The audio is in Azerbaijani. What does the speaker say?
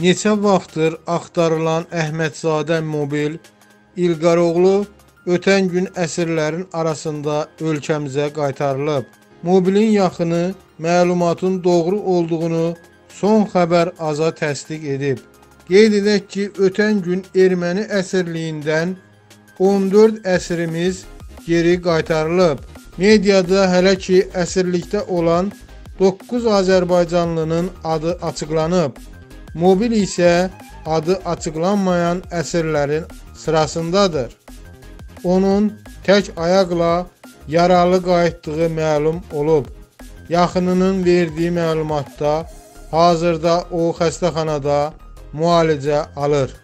Neçə vaxtdır axtarılan Əhmədzadə Mobil İlqaroğlu ötən gün əsirlərin arasında ölkəmizə qaytarılıb. Mobilin yaxını məlumatın doğru olduğunu son xəbər aza təsdiq edib. Qeyd edək ki, ötən gün erməni əsirliyindən 14 əsirimiz geri qaytarılıb. Mediada hələ ki əsirlikdə olan 9 Azərbaycanlının adı açıqlanıb. Mobil isə adı açıqlanmayan əsirlərin sırasındadır. Onun tək ayaqla yaralı qayıtdığı məlum olub. Yaxınının verdiyi məlumatda hazırda o xəstəxanada müalicə alır.